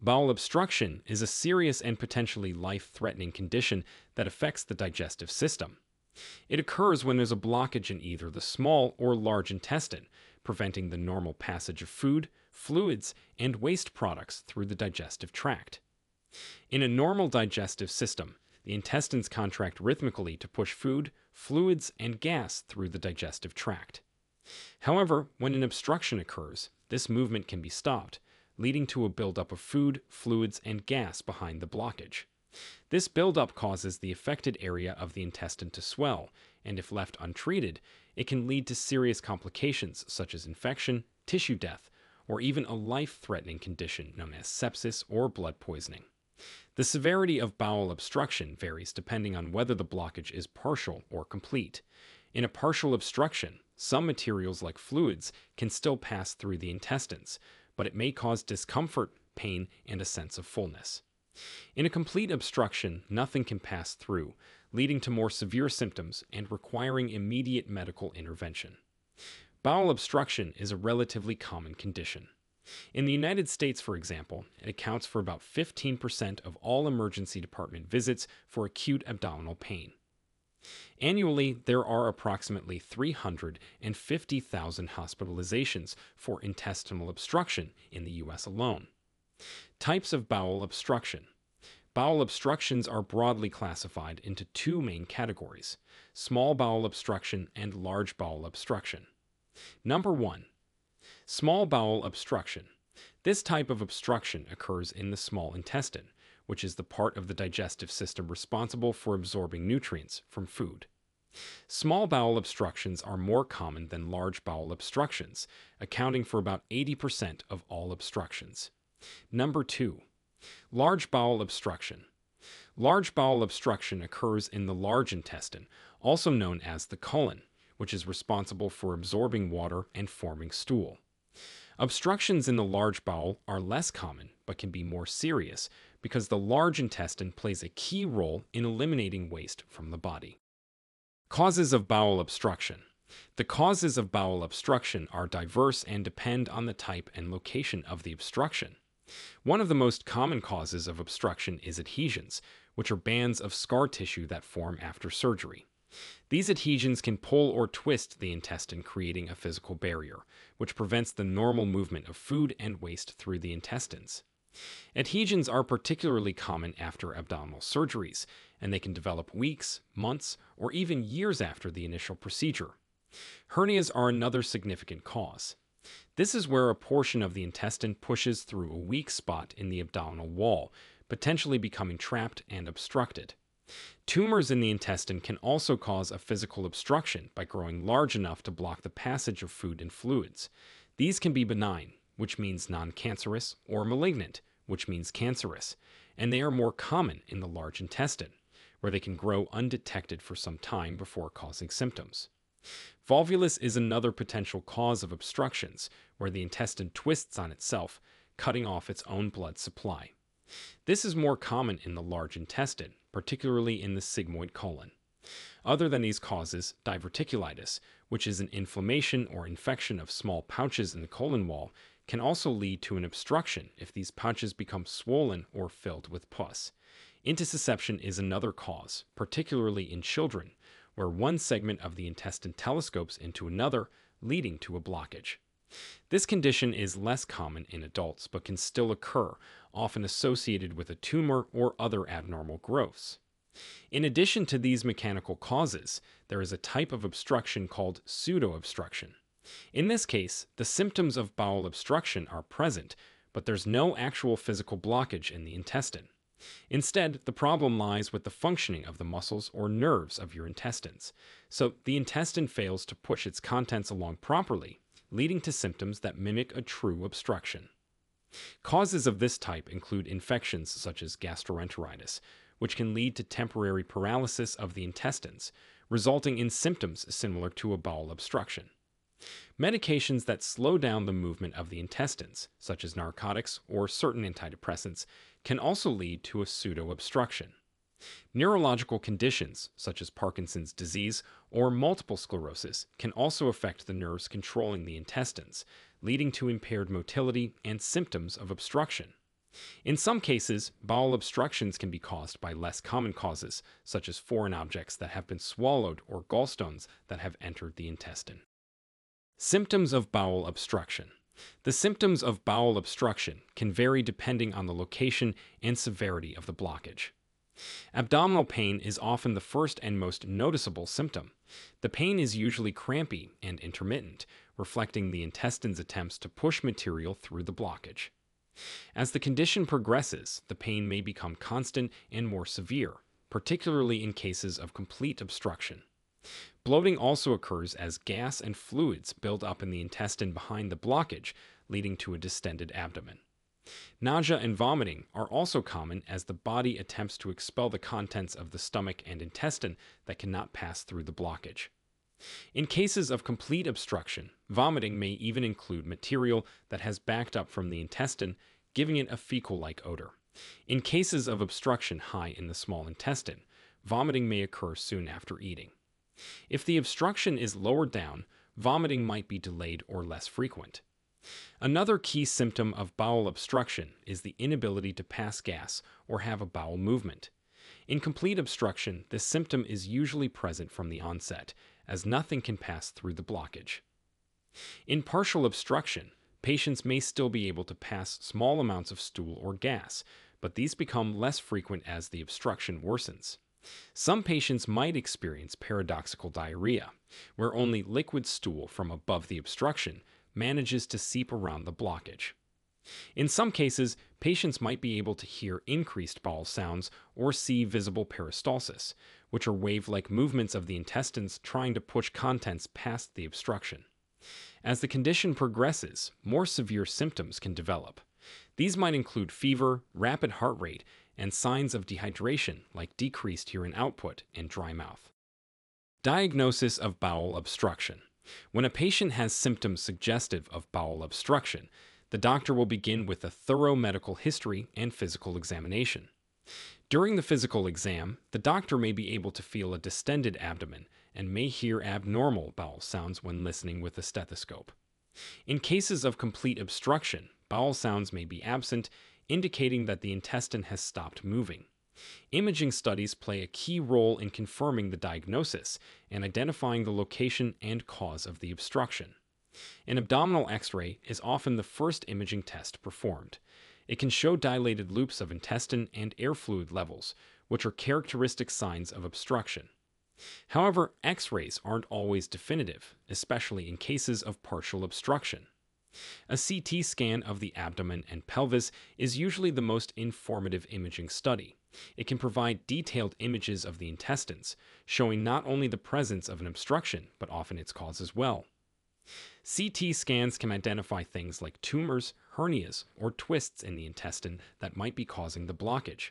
Bowel obstruction is a serious and potentially life threatening condition that affects the digestive system. It occurs when there's a blockage in either the small or large intestine, preventing the normal passage of food, fluids, and waste products through the digestive tract. In a normal digestive system, the intestines contract rhythmically to push food, fluids, and gas through the digestive tract. However, when an obstruction occurs, this movement can be stopped, leading to a buildup of food, fluids, and gas behind the blockage. This buildup causes the affected area of the intestine to swell, and if left untreated, it can lead to serious complications such as infection, tissue death, or even a life threatening condition known as sepsis or blood poisoning. The severity of bowel obstruction varies depending on whether the blockage is partial or complete. In a partial obstruction, some materials like fluids can still pass through the intestines, but it may cause discomfort, pain, and a sense of fullness. In a complete obstruction, nothing can pass through, leading to more severe symptoms and requiring immediate medical intervention. Bowel obstruction is a relatively common condition. In the United States, for example, it accounts for about 15% of all emergency department visits for acute abdominal pain. Annually, there are approximately 350,000 hospitalizations for intestinal obstruction in the U.S. alone. Types of bowel obstruction. Bowel obstructions are broadly classified into two main categories small bowel obstruction and large bowel obstruction. Number one, small bowel obstruction. This type of obstruction occurs in the small intestine, which is the part of the digestive system responsible for absorbing nutrients from food. Small bowel obstructions are more common than large bowel obstructions, accounting for about 80% of all obstructions. Number two, large bowel obstruction. Large bowel obstruction occurs in the large intestine, also known as the colon, which is responsible for absorbing water and forming stool. Obstructions in the large bowel are less common but can be more serious because the large intestine plays a key role in eliminating waste from the body. Causes of bowel obstruction. The causes of bowel obstruction are diverse and depend on the type and location of the obstruction. One of the most common causes of obstruction is adhesions, which are bands of scar tissue that form after surgery. These adhesions can pull or twist the intestine, creating a physical barrier, which prevents the normal movement of food and waste through the intestines. Adhesions are particularly common after abdominal surgeries, and they can develop weeks, months, or even years after the initial procedure. Hernias are another significant cause. This is where a portion of the intestine pushes through a weak spot in the abdominal wall, potentially becoming trapped and obstructed. Tumors in the intestine can also cause a physical obstruction by growing large enough to block the passage of food and fluids. These can be benign, which means non cancerous, or malignant, which means cancerous, and they are more common in the large intestine, where they can grow undetected for some time before causing symptoms. Volvulus is another potential cause of obstructions, where the intestine twists on itself, cutting off its own blood supply. This is more common in the large intestine, particularly in the sigmoid colon. Other than these causes, diverticulitis, which is an inflammation or infection of small pouches in the colon wall, can also lead to an obstruction if these pouches become swollen or filled with pus. Intussusception is another cause, particularly in children, where one segment of the intestine telescopes into another, leading to a blockage. This condition is less common in adults but can still occur, often associated with a tumor or other abnormal growths. In addition to these mechanical causes, there is a type of obstruction called pseudo-obstruction. In this case, the symptoms of bowel obstruction are present, but there's no actual physical blockage in the intestine. Instead, the problem lies with the functioning of the muscles or nerves of your intestines. So the intestine fails to push its contents along properly, leading to symptoms that mimic a true obstruction. Causes of this type include infections such as gastroenteritis, which can lead to temporary paralysis of the intestines, resulting in symptoms similar to a bowel obstruction. Medications that slow down the movement of the intestines, such as narcotics or certain antidepressants, can also lead to a pseudo obstruction. Neurological conditions, such as Parkinson's disease or multiple sclerosis, can also affect the nerves controlling the intestines, leading to impaired motility and symptoms of obstruction. In some cases, bowel obstructions can be caused by less common causes, such as foreign objects that have been swallowed or gallstones that have entered the intestine. Symptoms of bowel obstruction. The symptoms of bowel obstruction can vary depending on the location and severity of the blockage. Abdominal pain is often the first and most noticeable symptom. The pain is usually crampy and intermittent, reflecting the intestine's attempts to push material through the blockage. As the condition progresses, the pain may become constant and more severe, particularly in cases of complete obstruction. Bloating also occurs as gas and fluids build up in the intestine behind the blockage, leading to a distended abdomen. Nausea and vomiting are also common as the body attempts to expel the contents of the stomach and intestine that cannot pass through the blockage. In cases of complete obstruction, vomiting may even include material that has backed up from the intestine, giving it a fecal like odor. In cases of obstruction high in the small intestine, vomiting may occur soon after eating. If the obstruction is lower down, vomiting might be delayed or less frequent. Another key symptom of bowel obstruction is the inability to pass gas or have a bowel movement. In complete obstruction, this symptom is usually present from the onset as nothing can pass through the blockage. In partial obstruction, patients may still be able to pass small amounts of stool or gas, but these become less frequent as the obstruction worsens. Some patients might experience paradoxical diarrhea, where only liquid stool from above the obstruction manages to seep around the blockage. In some cases, patients might be able to hear increased bowel sounds or see visible peristalsis, which are wave like movements of the intestines trying to push contents past the obstruction. As the condition progresses, more severe symptoms can develop. These might include fever, rapid heart rate, and signs of dehydration like decreased urine output and dry mouth. Diagnosis of bowel obstruction. When a patient has symptoms suggestive of bowel obstruction, the doctor will begin with a thorough medical history and physical examination. During the physical exam, the doctor may be able to feel a distended abdomen and may hear abnormal bowel sounds when listening with a stethoscope. In cases of complete obstruction, bowel sounds may be absent, indicating that the intestine has stopped moving. Imaging studies play a key role in confirming the diagnosis and identifying the location and cause of the obstruction. An abdominal x ray is often the first imaging test performed. It can show dilated loops of intestine and air fluid levels, which are characteristic signs of obstruction. However, x rays aren't always definitive, especially in cases of partial obstruction. A CT scan of the abdomen and pelvis is usually the most informative imaging study. It can provide detailed images of the intestines, showing not only the presence of an obstruction, but often its cause as well. CT scans can identify things like tumors, hernias, or twists in the intestine that might be causing the blockage.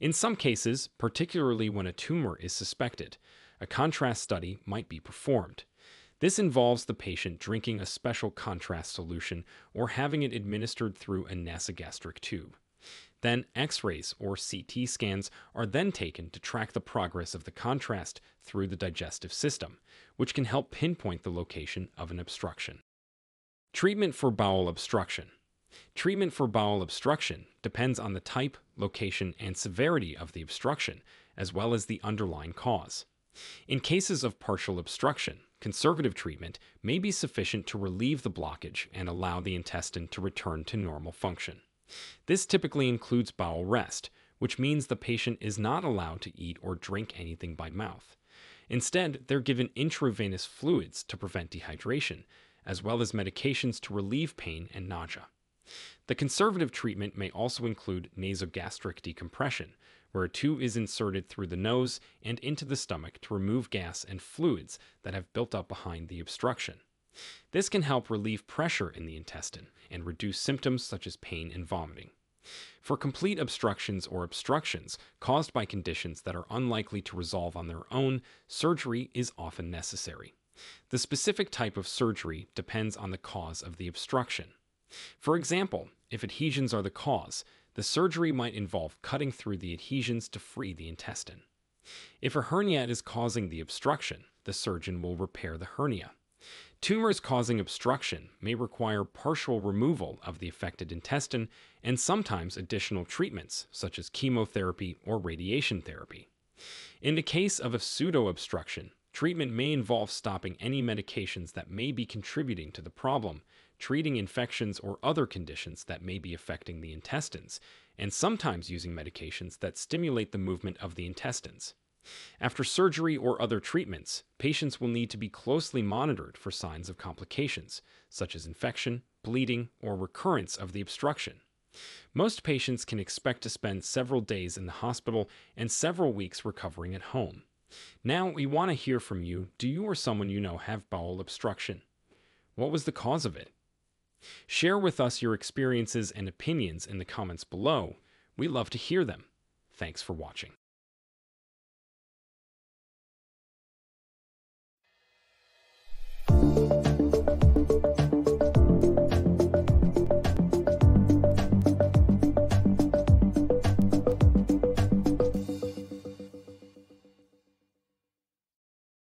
In some cases, particularly when a tumor is suspected, a contrast study might be performed. This involves the patient drinking a special contrast solution or having it administered through a nasogastric tube. Then X rays or CT scans are then taken to track the progress of the contrast through the digestive system, which can help pinpoint the location of an obstruction. Treatment for bowel obstruction. Treatment for bowel obstruction depends on the type, location, and severity of the obstruction, as well as the underlying cause. In cases of partial obstruction, conservative treatment may be sufficient to relieve the blockage and allow the intestine to return to normal function. This typically includes bowel rest, which means the patient is not allowed to eat or drink anything by mouth. Instead, they're given intravenous fluids to prevent dehydration, as well as medications to relieve pain and nausea. The conservative treatment may also include nasogastric decompression, where a tube is inserted through the nose and into the stomach to remove gas and fluids that have built up behind the obstruction. This can help relieve pressure in the intestine and reduce symptoms such as pain and vomiting. For complete obstructions or obstructions caused by conditions that are unlikely to resolve on their own, surgery is often necessary. The specific type of surgery depends on the cause of the obstruction. For example, if adhesions are the cause, the surgery might involve cutting through the adhesions to free the intestine. If a hernia is causing the obstruction, the surgeon will repair the hernia. Tumors causing obstruction may require partial removal of the affected intestine and sometimes additional treatments, such as chemotherapy or radiation therapy. In the case of a pseudo obstruction, treatment may involve stopping any medications that may be contributing to the problem, treating infections or other conditions that may be affecting the intestines, and sometimes using medications that stimulate the movement of the intestines. After surgery or other treatments, patients will need to be closely monitored for signs of complications, such as infection, bleeding, or recurrence of the obstruction. Most patients can expect to spend several days in the hospital and several weeks recovering at home. Now, we want to hear from you. Do you or someone you know have bowel obstruction? What was the cause of it? Share with us your experiences and opinions in the comments below. We love to hear them. Thanks for watching.